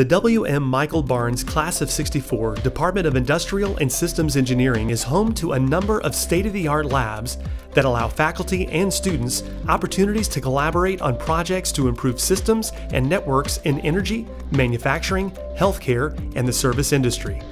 The W.M. Michael Barnes Class of 64 Department of Industrial and Systems Engineering is home to a number of state of the art labs that allow faculty and students opportunities to collaborate on projects to improve systems and networks in energy, manufacturing, healthcare, and the service industry.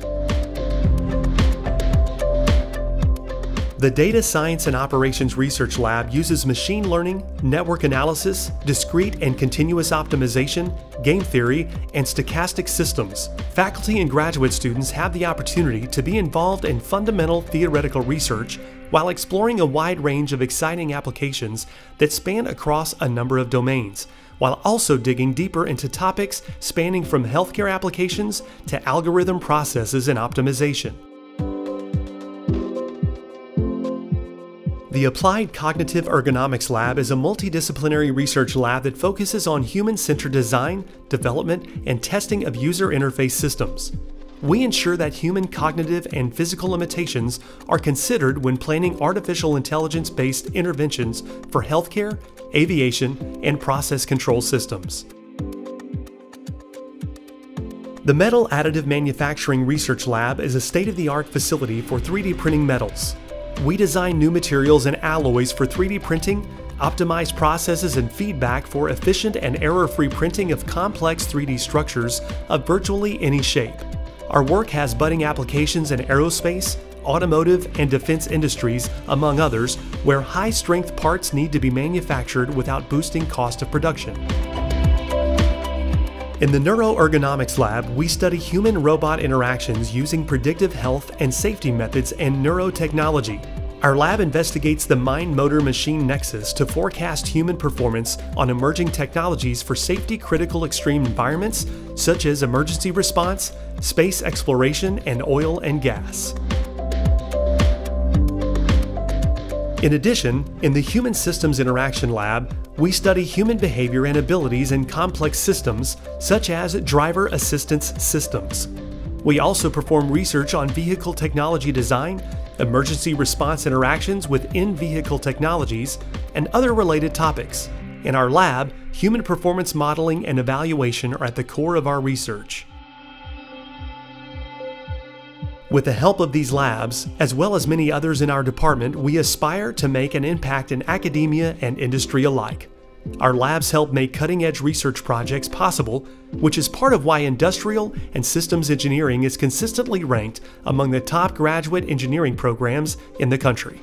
The Data Science and Operations Research Lab uses machine learning, network analysis, discrete and continuous optimization, game theory, and stochastic systems. Faculty and graduate students have the opportunity to be involved in fundamental theoretical research while exploring a wide range of exciting applications that span across a number of domains, while also digging deeper into topics spanning from healthcare applications to algorithm processes and optimization. The Applied Cognitive Ergonomics Lab is a multidisciplinary research lab that focuses on human centered design, development, and testing of user interface systems. We ensure that human cognitive and physical limitations are considered when planning artificial intelligence based interventions for healthcare, aviation, and process control systems. The Metal Additive Manufacturing Research Lab is a state of the art facility for 3D printing metals. We design new materials and alloys for 3D printing, optimize processes and feedback for efficient and error-free printing of complex 3D structures of virtually any shape. Our work has budding applications in aerospace, automotive, and defense industries, among others, where high-strength parts need to be manufactured without boosting cost of production. In the Neuroergonomics Lab, we study human robot interactions using predictive health and safety methods and neurotechnology. Our lab investigates the mind motor machine nexus to forecast human performance on emerging technologies for safety critical extreme environments such as emergency response, space exploration, and oil and gas. In addition, in the Human Systems Interaction Lab, we study human behavior and abilities in complex systems, such as driver assistance systems. We also perform research on vehicle technology design, emergency response interactions with in vehicle technologies, and other related topics. In our lab, human performance modeling and evaluation are at the core of our research. With the help of these labs, as well as many others in our department, we aspire to make an impact in academia and industry alike. Our labs help make cutting edge research projects possible, which is part of why industrial and systems engineering is consistently ranked among the top graduate engineering programs in the country.